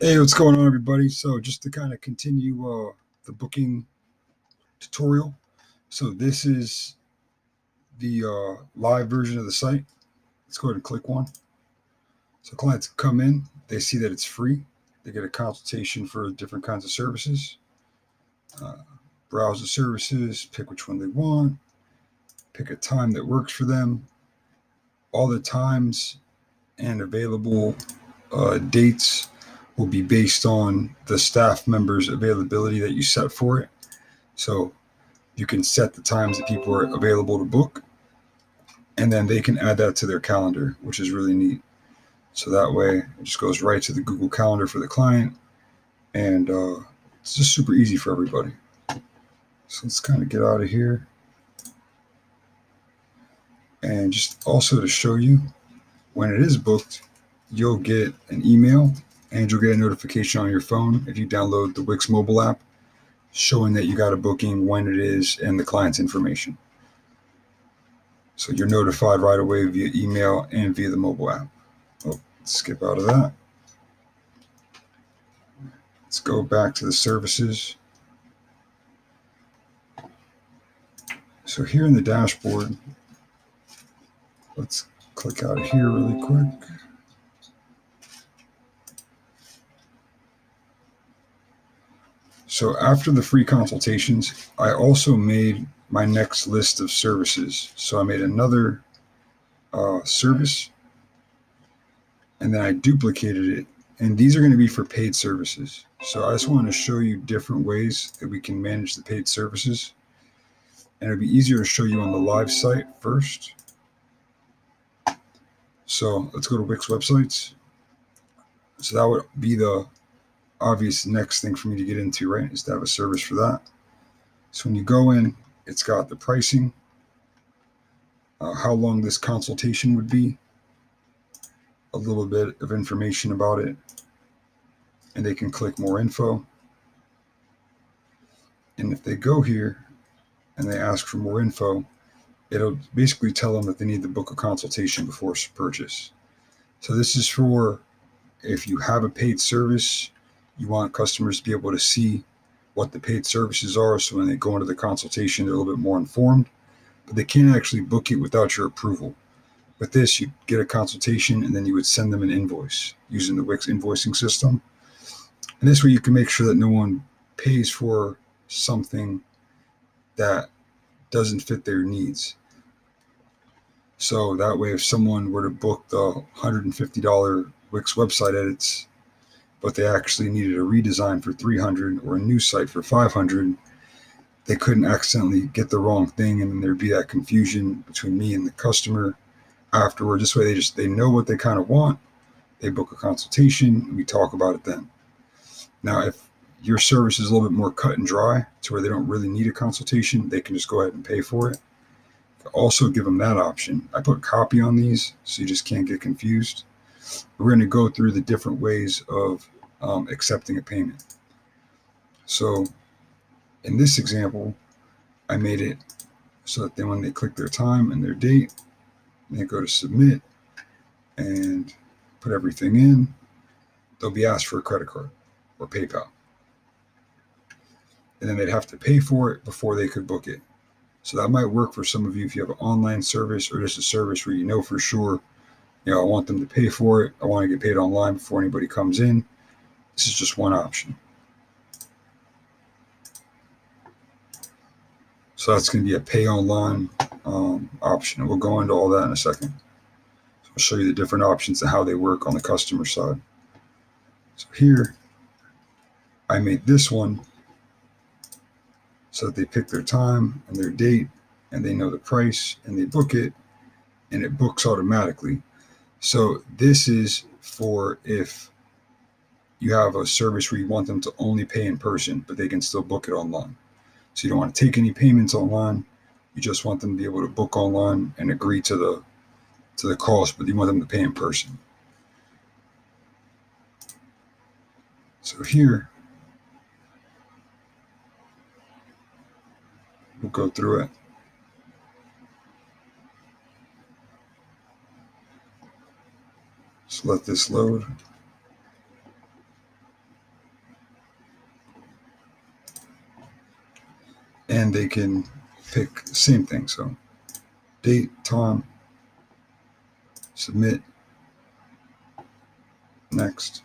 Hey, what's going on, everybody? So, just to kind of continue uh, the booking tutorial. So, this is the uh, live version of the site. Let's go ahead and click one. So, clients come in, they see that it's free, they get a consultation for different kinds of services. Uh, browse the services, pick which one they want, pick a time that works for them. All the times and available uh, dates will be based on the staff members' availability that you set for it. So you can set the times that people are available to book, and then they can add that to their calendar, which is really neat. So that way, it just goes right to the Google Calendar for the client, and uh, it's just super easy for everybody. So let's kind of get out of here. And just also to show you, when it is booked, you'll get an email and you'll get a notification on your phone if you download the Wix mobile app showing that you got a booking, when it is, and the client's information. So you're notified right away via email and via the mobile app. Oh, skip out of that. Let's go back to the services. So here in the dashboard, let's click out of here really quick. So after the free consultations, I also made my next list of services. So I made another uh, service and then I duplicated it. And these are going to be for paid services. So I just want to show you different ways that we can manage the paid services. And it'll be easier to show you on the live site first. So let's go to Wix websites. So that would be the obvious next thing for me to get into, right, is to have a service for that. So when you go in, it's got the pricing, uh, how long this consultation would be, a little bit of information about it, and they can click more info. And if they go here and they ask for more info, it'll basically tell them that they need to book a consultation before purchase. So this is for if you have a paid service you want customers to be able to see what the paid services are. So when they go into the consultation, they're a little bit more informed, but they can't actually book it without your approval. With this, you get a consultation and then you would send them an invoice using the Wix invoicing system. And this way you can make sure that no one pays for something that doesn't fit their needs. So that way, if someone were to book the $150 Wix website edits but they actually needed a redesign for 300 or a new site for 500 they couldn't accidentally get the wrong thing and then there'd be that confusion between me and the customer afterward. this way they just they know what they kind of want. They book a consultation we talk about it then. Now if your service is a little bit more cut and dry to where they don't really need a consultation they can just go ahead and pay for it. Also give them that option. I put copy on these so you just can't get confused. We're going to go through the different ways of um, accepting a payment. So in this example, I made it so that then when they click their time and their date, they go to submit and put everything in, they'll be asked for a credit card or PayPal. And then they'd have to pay for it before they could book it. So that might work for some of you if you have an online service or just a service where you know for sure, you know, I want them to pay for it. I want to get paid online before anybody comes in. This is just one option. So that's going to be a pay online um, option. And we'll go into all that in a second. So I'll show you the different options and how they work on the customer side. So here, I made this one so that they pick their time and their date and they know the price and they book it and it books automatically. So this is for if you have a service where you want them to only pay in person, but they can still book it online. So you don't want to take any payments online. You just want them to be able to book online and agree to the to the cost, but you want them to pay in person. So here, we'll go through it. So let this load. And they can pick same thing. So date, time, submit, next.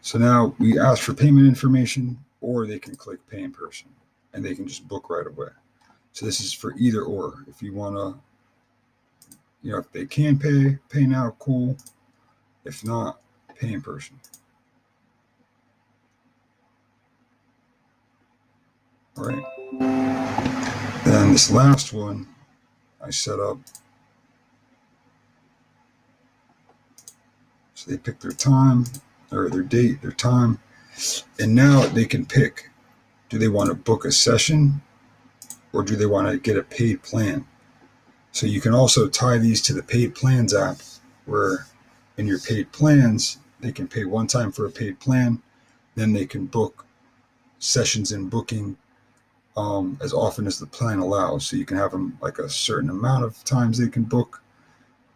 So now we ask for payment information, or they can click pay in person and they can just book right away. So this is for either or. If you want to, you know, if they can pay, pay now, cool. If not, pay in person. Right. Then this last one I set up. So they pick their time or their date, their time. And now they can pick do they want to book a session or do they want to get a paid plan? So you can also tie these to the paid plans app where in your paid plans, they can pay one time for a paid plan, then they can book sessions in booking um, as often as the plan allows. So you can have them like a certain amount of times they can book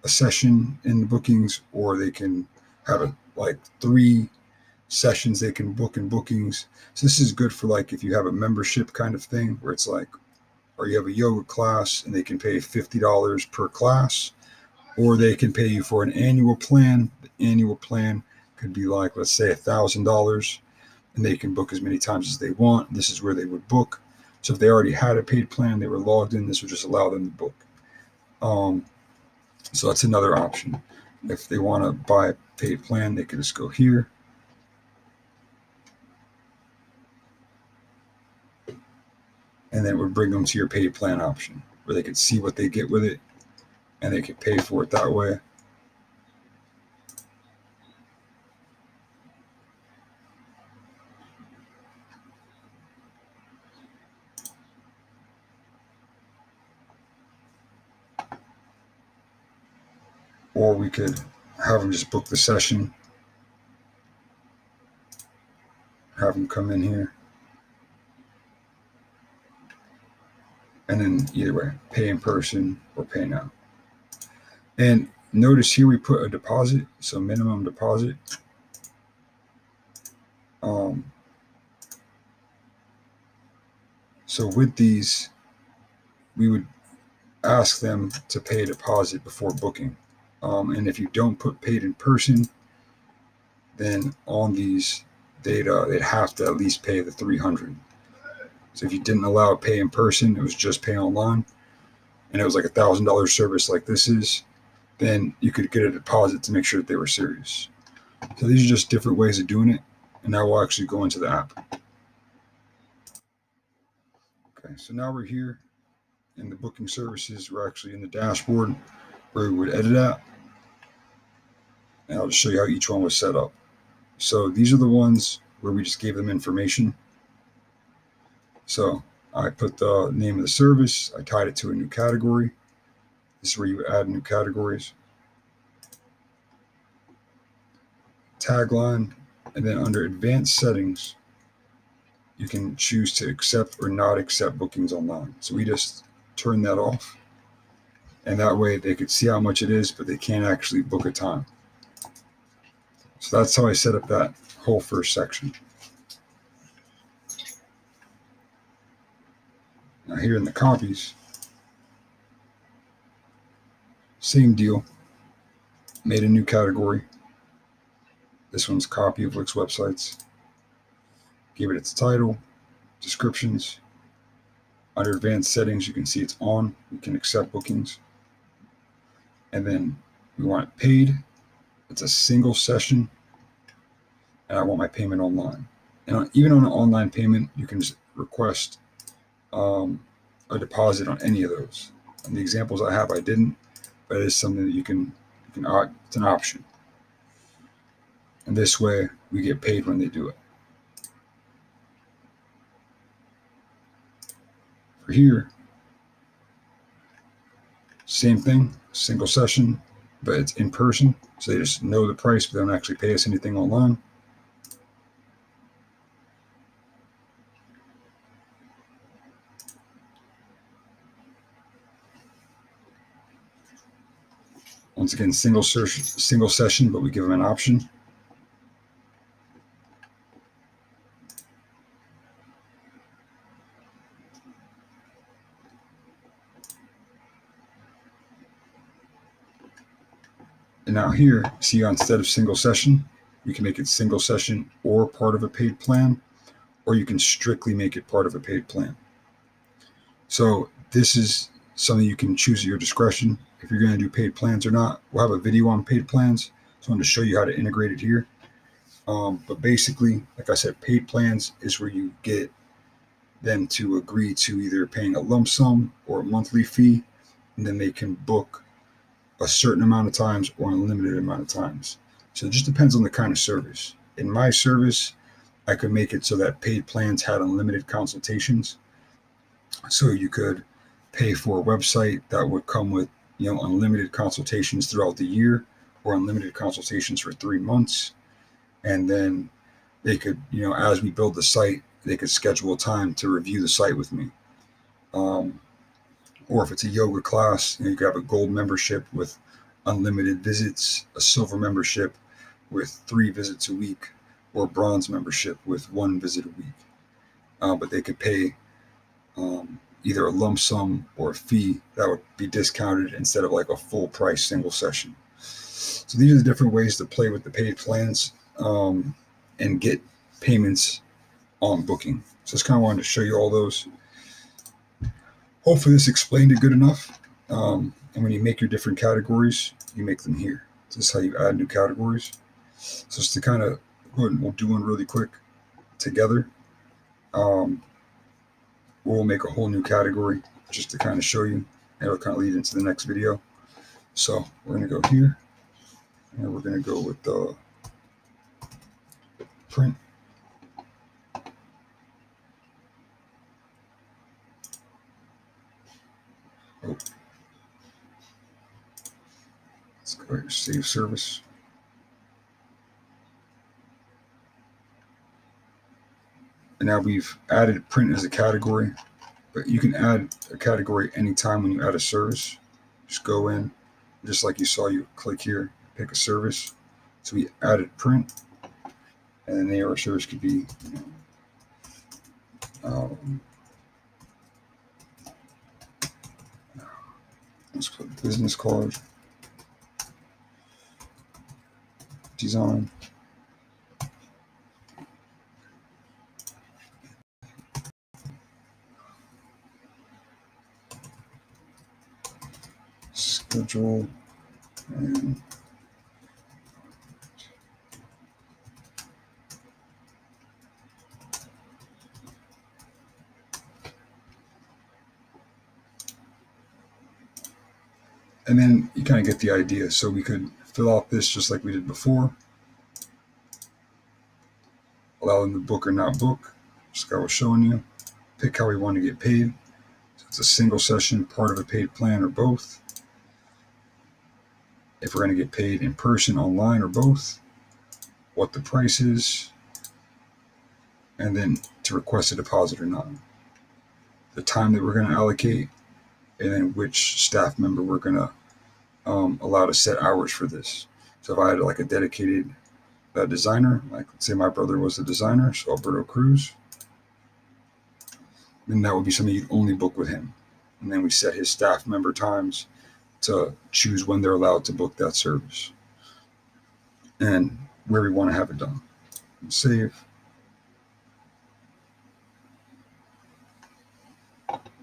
a session in the bookings, or they can have it like three sessions they can book in bookings. So this is good for like if you have a membership kind of thing where it's like, or you have a yoga class and they can pay $50 per class, or they can pay you for an annual plan. The annual plan could be like, let's say, a thousand dollars, and they can book as many times as they want. This is where they would book. So if they already had a paid plan, they were logged in, this would just allow them to book. Um, so that's another option. If they want to buy a paid plan, they could just go here. And then it would bring them to your paid plan option where they could see what they get with it and they could pay for it that way. or could have them just book the session, have them come in here, and then either way, pay in person or pay now. And notice here we put a deposit, so minimum deposit. Um, so with these, we would ask them to pay a deposit before booking. Um, and if you don't put paid in person, then on these data, they'd have to at least pay the 300. So if you didn't allow pay in person, it was just pay online, and it was like a thousand dollar service like this is, then you could get a deposit to make sure that they were serious. So these are just different ways of doing it, and now we'll actually go into the app. Okay, so now we're here in the booking services. We're actually in the dashboard where we would edit at and I'll just show you how each one was set up. So these are the ones where we just gave them information. So I put the name of the service, I tied it to a new category. This is where you add new categories. Tagline, and then under advanced settings, you can choose to accept or not accept bookings online. So we just turn that off. And that way they could see how much it is, but they can't actually book a time. So that's how I set up that whole first section. Now here in the copies, same deal. Made a new category. This one's copy of Wix websites. Gave it its title, descriptions. Under advanced settings, you can see it's on. We can accept bookings. And then we want it paid it's a single session, and I want my payment online. And even on an online payment, you can just request um, a deposit on any of those. And the examples I have, I didn't, but it is something that you can, you can uh, it's an option. And this way, we get paid when they do it. For here, same thing, single session, but it's in person. So they just know the price, but they don't actually pay us anything online. Once again, single search, single session, but we give them an option. And now here, see instead of single session, you can make it single session or part of a paid plan, or you can strictly make it part of a paid plan. So this is something you can choose at your discretion if you're going to do paid plans or not. We'll have a video on paid plans. So I want to show you how to integrate it here. Um, but basically, like I said, paid plans is where you get them to agree to either paying a lump sum or a monthly fee, and then they can book a certain amount of times or unlimited amount of times. So it just depends on the kind of service. In my service, I could make it so that paid plans had unlimited consultations. So you could pay for a website that would come with, you know, unlimited consultations throughout the year or unlimited consultations for three months. And then they could, you know, as we build the site, they could schedule time to review the site with me. Um, or if it's a yoga class, you, know, you could have a gold membership with unlimited visits, a silver membership with three visits a week, or bronze membership with one visit a week. Uh, but they could pay um, either a lump sum or a fee that would be discounted instead of like a full price single session. So these are the different ways to play with the paid plans um, and get payments on booking. So just kind of wanted to show you all those. Hopefully this explained it good enough. Um, and when you make your different categories, you make them here. This is how you add new categories. So just to kind of go ahead and we'll do one really quick together. Um, we'll make a whole new category just to kind of show you. And it'll kind of lead into the next video. So we're going to go here. And we're going to go with the print. Let's go and save service. And now we've added print as a category, but you can add a category anytime when you add a service. Just go in, just like you saw, you click here, pick a service. So we added print, and then the AR service could be, um, let's put business card, design. schedule and and then you kind of get the idea. So we could fill out this just like we did before. Allow them to book or not book, just like I was showing you. Pick how we want to get paid. So it's a single session, part of a paid plan, or both if we're going to get paid in person, online, or both, what the price is, and then to request a deposit or not, the time that we're going to allocate, and then which staff member we're going to um, allow to set hours for this. So if I had like a dedicated uh, designer, like say my brother was a designer, so Alberto Cruz, then that would be something you'd only book with him. And then we set his staff member times to choose when they're allowed to book that service and where we want to have it done. Save.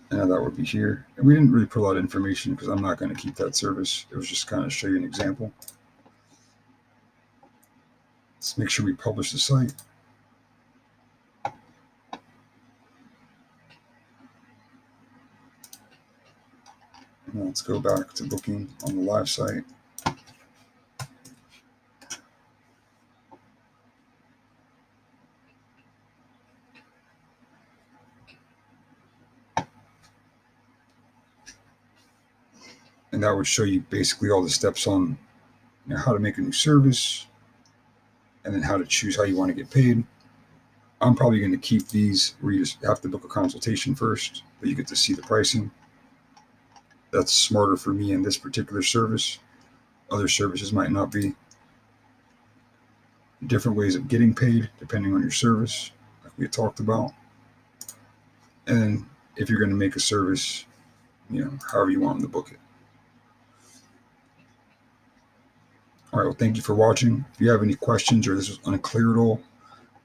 And that would be here. And we didn't really put a lot of information because I'm not going to keep that service. It was just kind of show you an example. Let's make sure we publish the site. let's go back to booking on the live site. And that would show you basically all the steps on you know, how to make a new service and then how to choose how you want to get paid. I'm probably going to keep these where you just have to book a consultation first, but you get to see the pricing that's smarter for me in this particular service. Other services might not be. Different ways of getting paid depending on your service, like we talked about. And if you're going to make a service, you know, however you want them to book it. All right. Well, thank you for watching. If you have any questions or this was unclear at all,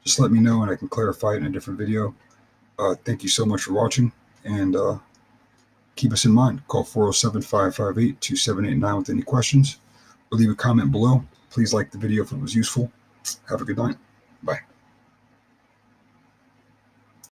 just let me know and I can clarify it in a different video. Uh, thank you so much for watching and uh, keep us in mind. Call 407 558 2789 with any questions or leave a comment below. Please like the video if it was useful. Have a good night. Bye.